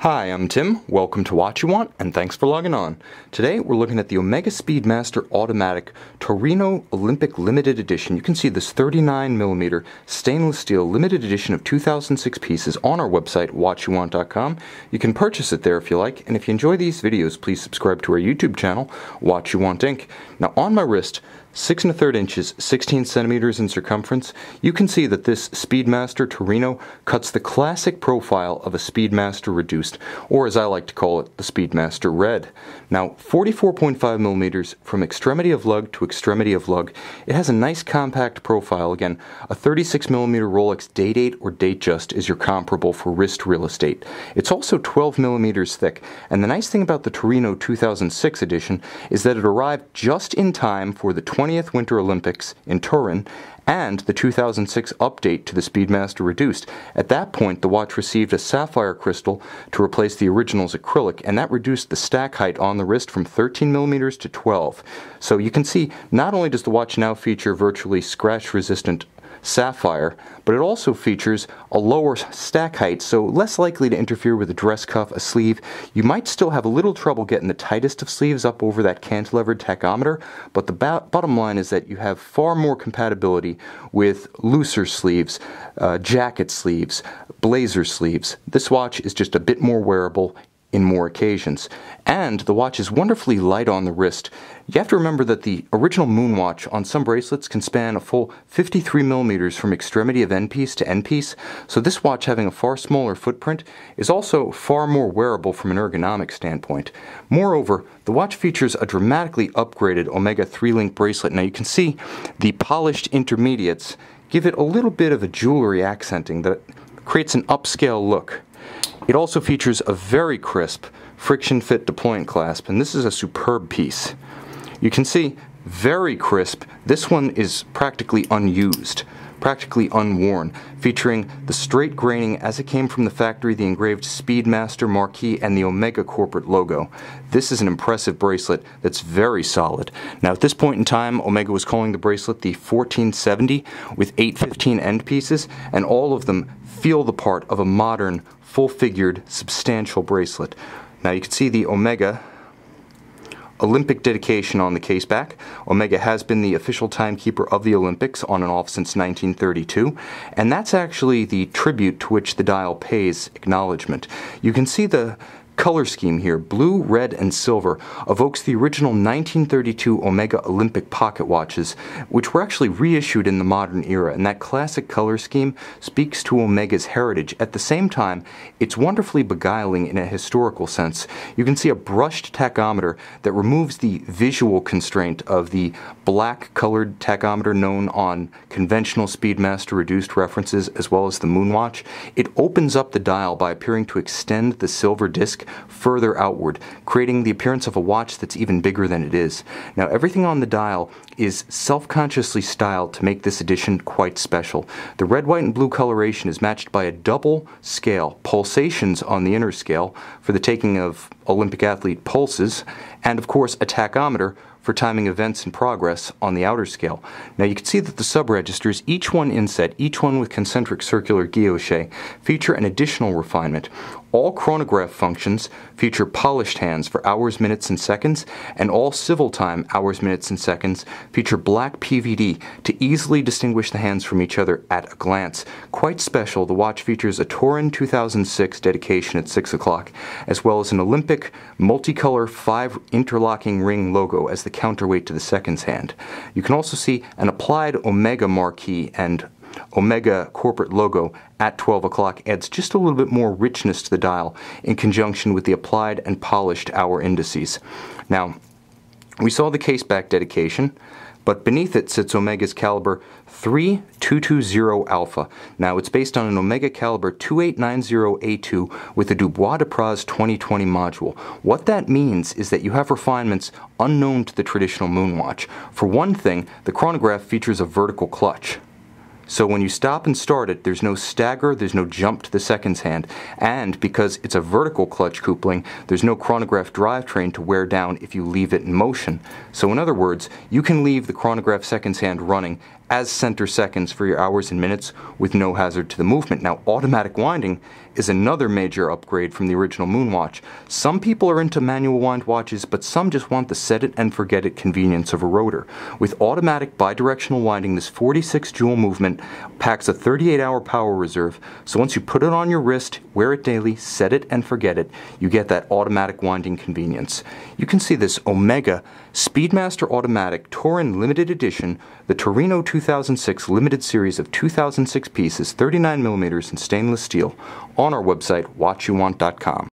Hi, I'm Tim. Welcome to Watch You Want, and thanks for logging on. Today we're looking at the Omega Speedmaster Automatic Torino Olympic Limited Edition. You can see this 39mm stainless steel limited edition of 2006 pieces on our website, watchyouwant.com. You can purchase it there if you like, and if you enjoy these videos, please subscribe to our YouTube channel, Watch You Want Inc. Now, on my wrist, Six and a third inches, 16 centimeters in circumference, you can see that this Speedmaster Torino cuts the classic profile of a Speedmaster Reduced, or as I like to call it, the Speedmaster Red. Now, 44.5 millimeters from extremity of lug to extremity of lug, it has a nice compact profile. Again, a 36 millimeter Rolex Date or Datejust is your comparable for wrist real estate. It's also 12 millimeters thick, and the nice thing about the Torino 2006 edition is that it arrived just in time for the 20th Winter Olympics in Turin and the 2006 update to the Speedmaster Reduced. At that point, the watch received a sapphire crystal to replace the original's acrylic, and that reduced the stack height on the wrist from 13 millimeters to 12. So you can see, not only does the watch now feature virtually scratch resistant sapphire, but it also features a lower stack height, so less likely to interfere with a dress cuff, a sleeve. You might still have a little trouble getting the tightest of sleeves up over that cantilevered tachometer, but the bottom line is that you have far more compatibility with looser sleeves, uh, jacket sleeves, blazer sleeves. This watch is just a bit more wearable in more occasions. And the watch is wonderfully light on the wrist. You have to remember that the original Moon watch on some bracelets can span a full 53 millimeters from extremity of end piece to end piece, so this watch having a far smaller footprint is also far more wearable from an ergonomic standpoint. Moreover, the watch features a dramatically upgraded Omega 3-link bracelet. Now you can see the polished intermediates give it a little bit of a jewelry accenting that creates an upscale look. It also features a very crisp friction fit deployant clasp, and this is a superb piece. You can see, very crisp. This one is practically unused, practically unworn, featuring the straight graining as it came from the factory, the engraved Speedmaster marquee, and the Omega corporate logo. This is an impressive bracelet that's very solid. Now at this point in time, Omega was calling the bracelet the 1470 with 815 end pieces, and all of them feel the part of a modern full-figured, substantial bracelet. Now you can see the Omega Olympic dedication on the case back. Omega has been the official timekeeper of the Olympics on and off since 1932, and that's actually the tribute to which the dial pays acknowledgement. You can see the color scheme here, blue, red, and silver, evokes the original 1932 Omega Olympic pocket watches, which were actually reissued in the modern era, and that classic color scheme speaks to Omega's heritage. At the same time, it's wonderfully beguiling in a historical sense. You can see a brushed tachometer that removes the visual constraint of the black colored tachometer known on conventional Speedmaster reduced references as well as the Moonwatch. It opens up the dial by appearing to extend the silver disc further outward, creating the appearance of a watch that's even bigger than it is. Now, everything on the dial is self-consciously styled to make this edition quite special. The red, white, and blue coloration is matched by a double scale, pulsations on the inner scale for the taking of Olympic athlete pulses, and of course a tachometer for timing events in progress on the outer scale. Now you can see that the subregisters, each one inset, each one with concentric circular guilloche, feature an additional refinement. All chronograph functions feature polished hands for hours, minutes, and seconds, and all civil time hours, minutes, and seconds feature black PVD to easily distinguish the hands from each other at a glance. Quite special, the watch features a Turin 2006 dedication at 6 o'clock, as well as an Olympic multicolor five interlocking ring logo as the counterweight to the seconds hand. You can also see an applied Omega marquee and Omega corporate logo at 12 o'clock adds just a little bit more richness to the dial in conjunction with the applied and polished hour indices. Now, we saw the case back dedication, but beneath it sits Omega's caliber 3220 Alpha. Now, it's based on an Omega caliber 2890A2 with a Dubois Dépraz 2020 module. What that means is that you have refinements unknown to the traditional Moonwatch. For one thing, the chronograph features a vertical clutch. So when you stop and start it, there's no stagger, there's no jump to the seconds hand, and because it's a vertical clutch coupling, there's no chronograph drivetrain to wear down if you leave it in motion. So in other words, you can leave the chronograph seconds hand running as center seconds for your hours and minutes with no hazard to the movement. Now, automatic winding is another major upgrade from the original Moonwatch. Some people are into manual wind watches, but some just want the set it and forget it convenience of a rotor. With automatic bidirectional winding, this 46 jewel movement packs a 38 hour power reserve. So once you put it on your wrist, wear it daily, set it and forget it, you get that automatic winding convenience. You can see this Omega Speedmaster Automatic Torin Limited Edition, the Torino 2006 limited series of 2006 pieces, 39 millimeters in stainless steel, on our website, watchyouwant.com.